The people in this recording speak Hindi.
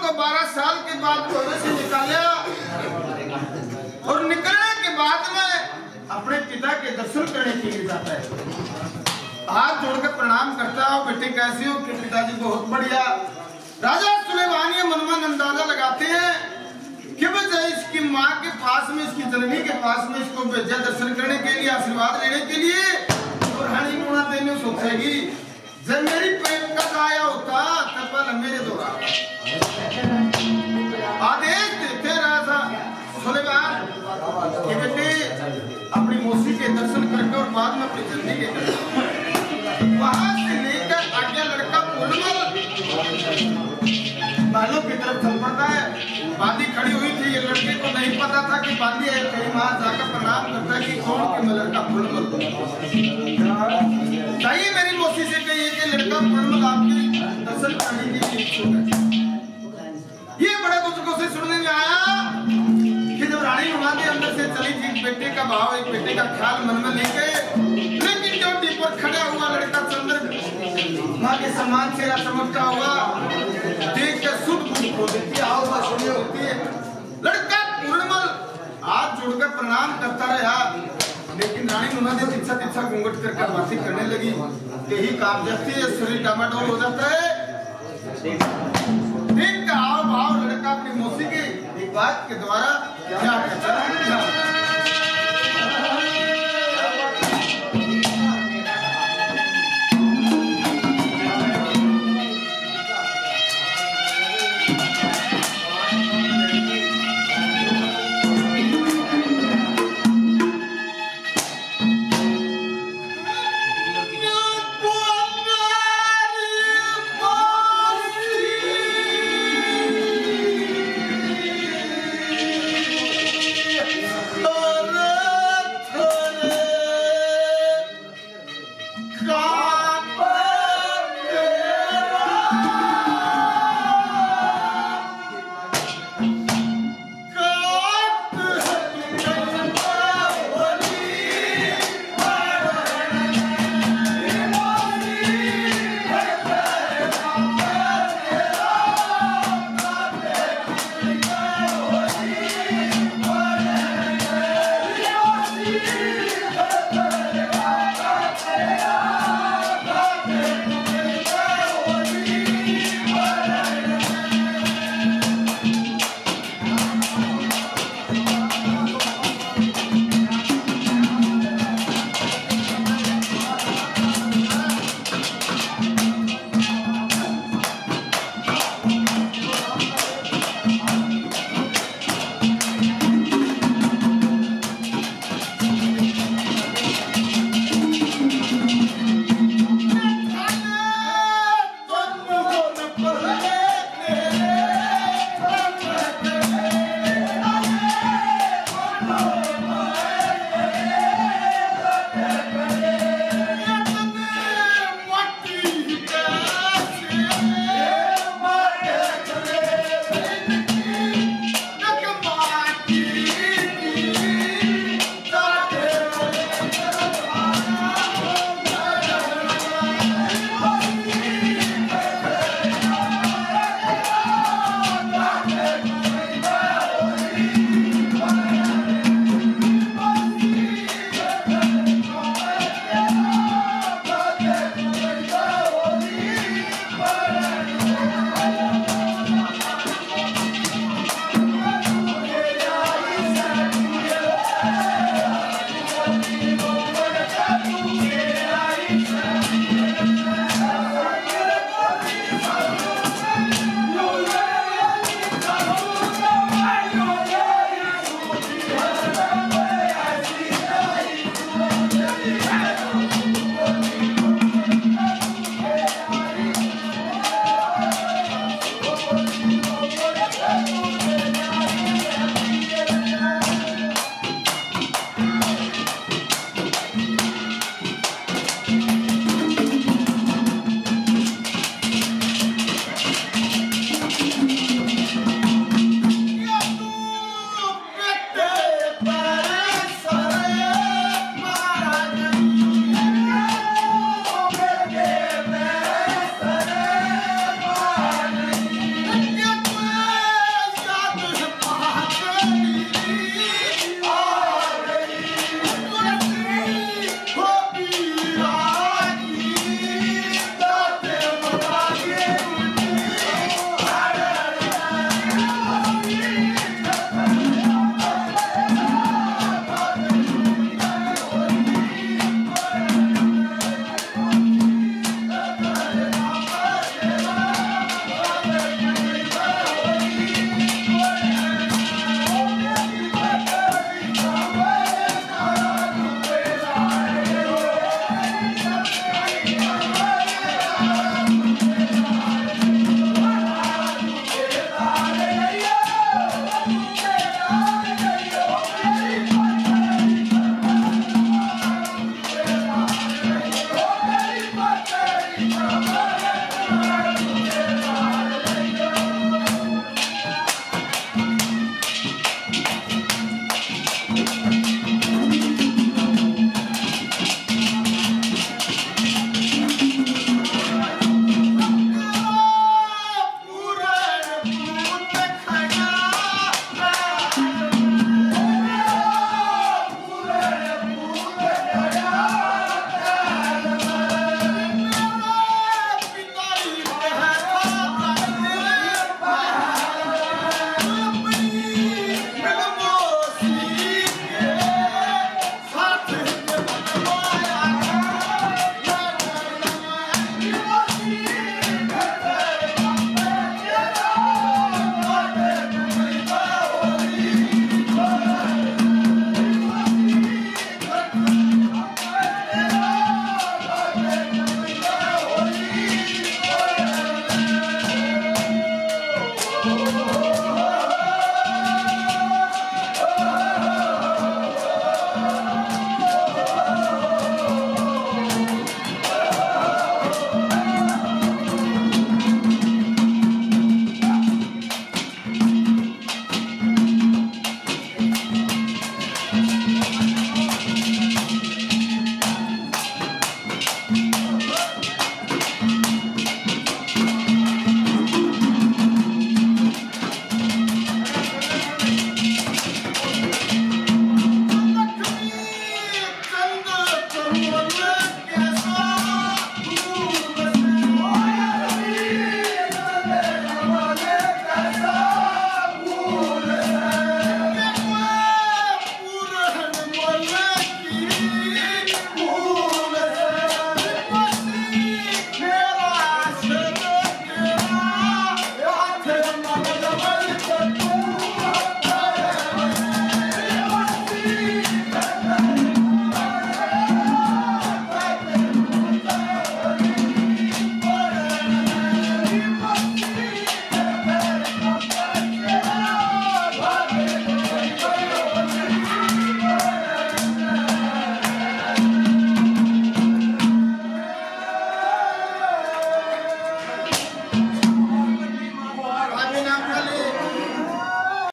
को 12 साल के बाद घोड़े से निकाला और निकलने के बाद में अपने पिता के दर्शन करने के लिए जाता है। हाथ जोड़कर प्रणाम करता है, बेटे कैसे हो? कि पिताजी बहुत बढ़िया। राजा सुलेमानी मनमन अंदाज़ा लगाते हैं कि बजाय इसकी माँ के पास में, इसकी जननी के पास में इसको भेजा दर्शन करने के लिए, आशीर्वाद लेने के लिए। और हनी देने सोचेगी। जब मेरी प्रेम का होता, तब पहले मेरे द्वारा आदेश देते राजा। सुलेमान कि बेटे, अपनी मौसी के दर्शन करके और बाद में अपनी जननी के वहाँ से लेकर आगे लड़का पूर्णमल बालों की तरफ़ चल पड़ता है। बांदी खड़ी हुई थी, ये लड़के को नहीं पता था कि बांदी है। तेरी माँ जाकर प्रणाम करता है कि कौन कि लड़का पूर्णमल चाहिए मेरी मौसी से कहिए कि लड़का पूर्णमल आपकी दर्शन करने के लिए इच्छुक है। ये बड़े बुज़ुर्गों से सुनने में आया कि जब रानी उमादे अंदर से चली थी, बेटे का भाव, एक बेटे का ख्याल मन में लेके, लेकिन चोटी पर खड़ा हुआ, लड़का चंद्र माँ के समान चेहरा चमकता हुआ, देख कर सुध बुध खो देती है, आओ बस होती है। लड़का पूर्णमल हाथ जोड़कर प्रणाम करता रहा। लेकिन रानी मुना ने तिरछा तिरछा घूंघट कर करवासी करने लगी। यही काम जैसे है शरीर डामाडोल हो जाता है। दिन का आव भाव, लड़का अपनी मौसी की एक बात के द्वारा क्या कहता है